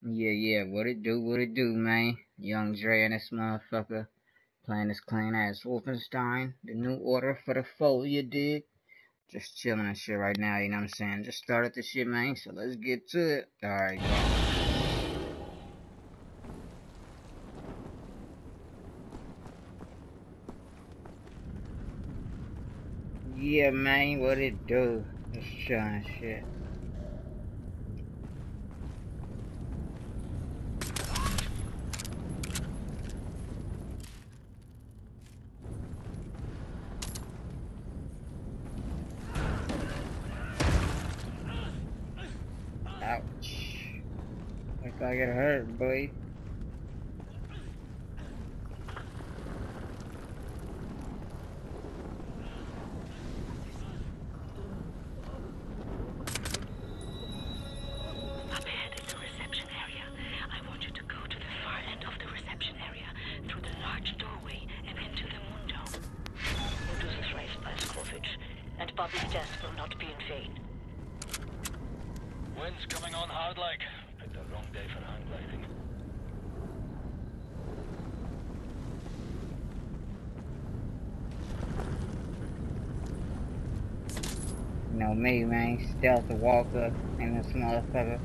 Yeah, yeah, what it do, what it do, man. Young Dre and this motherfucker playing this clean ass Wolfenstein, the new order for the foe, you dig? Just chilling and shit right now, you know what I'm saying? Just started the shit, man, so let's get to it. Alright, Yeah, man, what it do? Just chilling shit. I get know me, man. Stealth Walker and this motherfucker.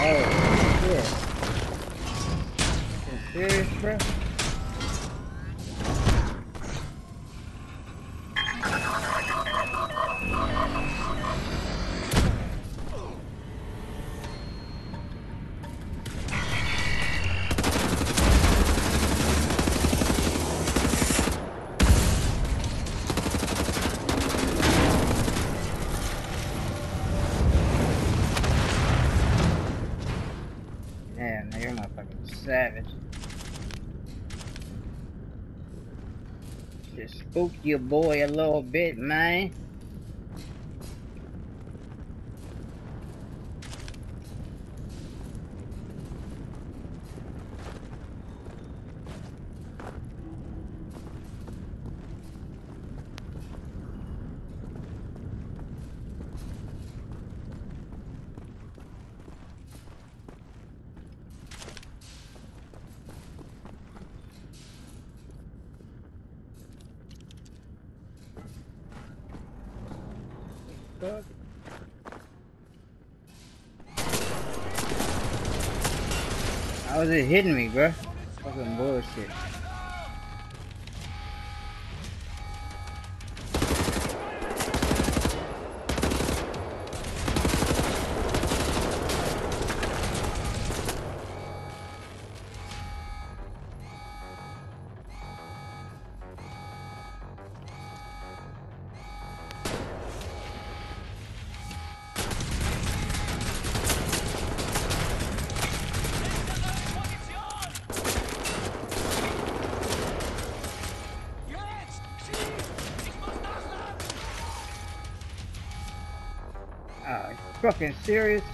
Oh, shit. You serious, bro? Savage. Just spook your boy a little bit, man. Fuck? How was it hitting me, bro? Fucking bullshit. Fucking serious?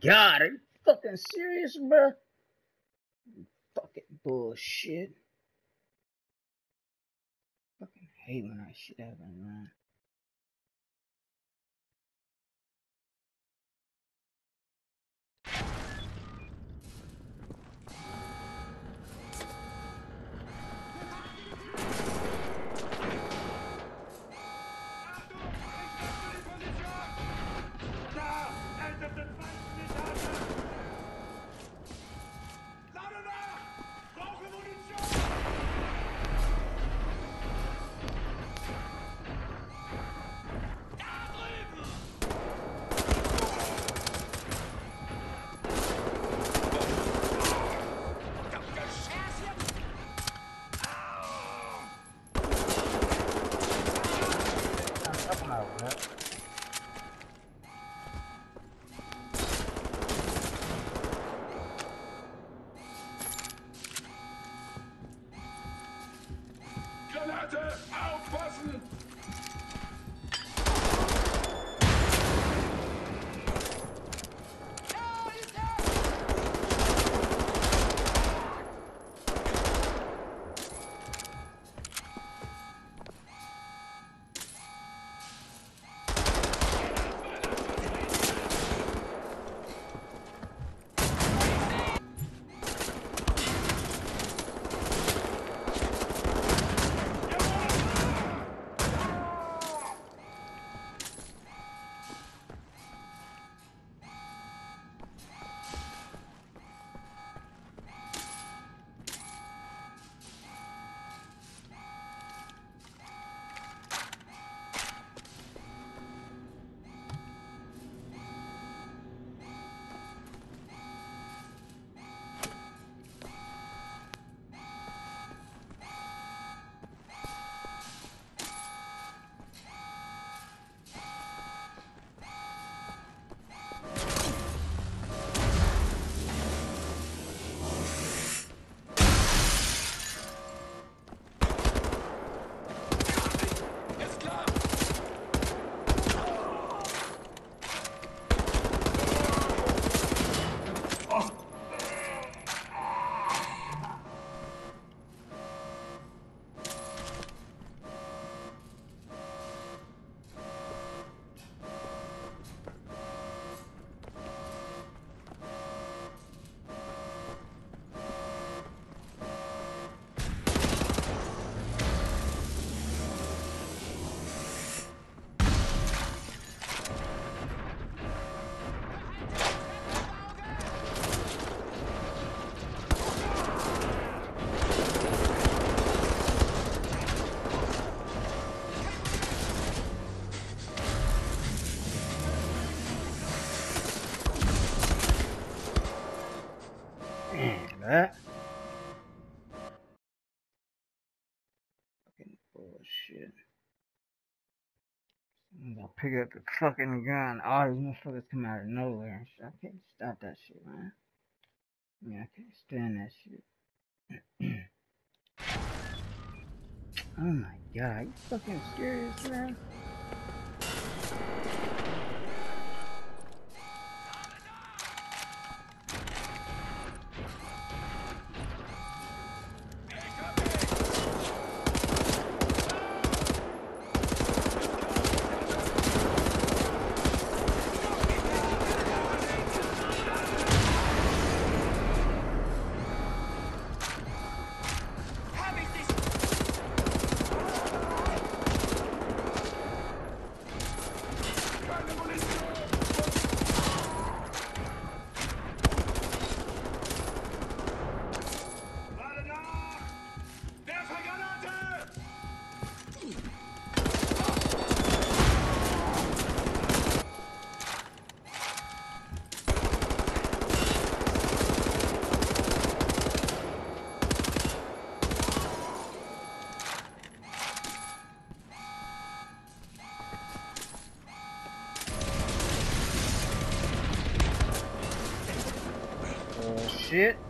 God, are you fucking serious, bro? Fucking bullshit. Fucking hate when that shit happens, man. 응. Fucking shit. I'm gonna pick up the fucking gun. All these motherfuckers come out of nowhere. I can't stop that shit, man. Yeah, I can't stand that shit. oh my god, you fucking serious, man? Bullshit.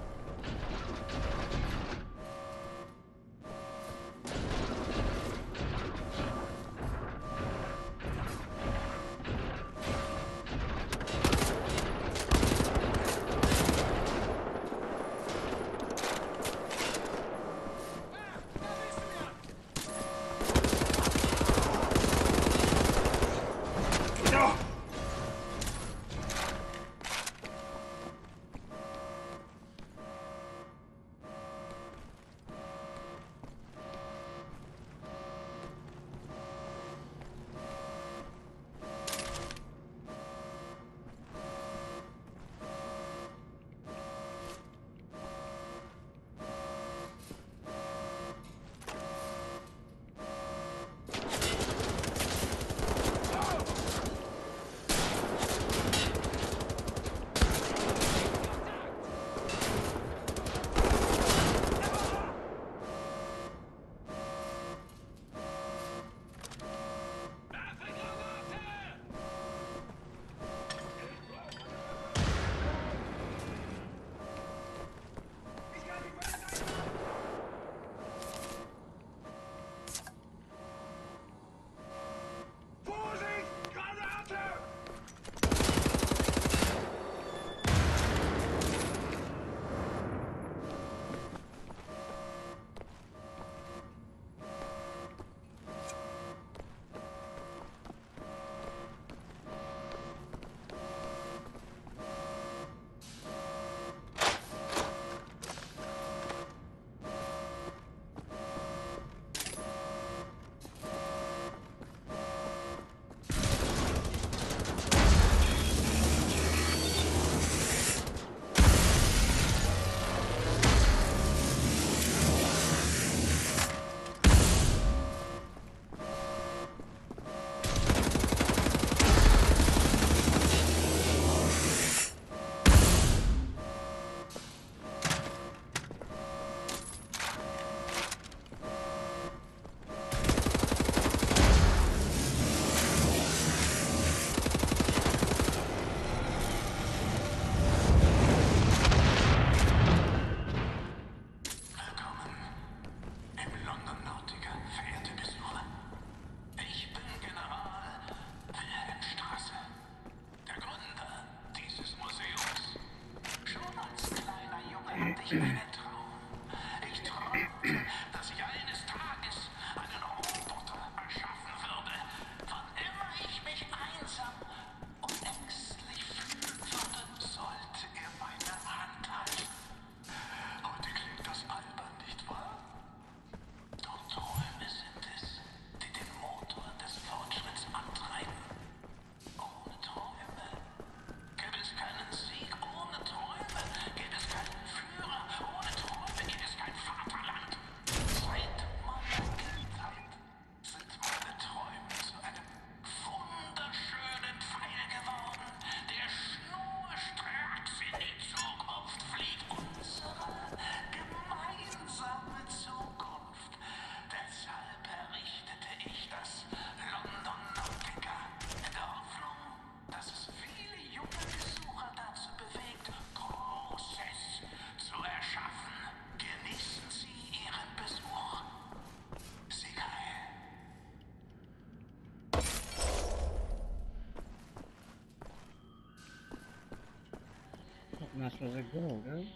I supposed to go, dude?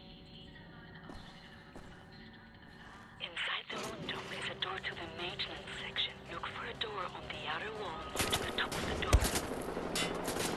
Inside the moon dome is a door to the maintenance section. Look for a door on the outer wall to the top of the dome.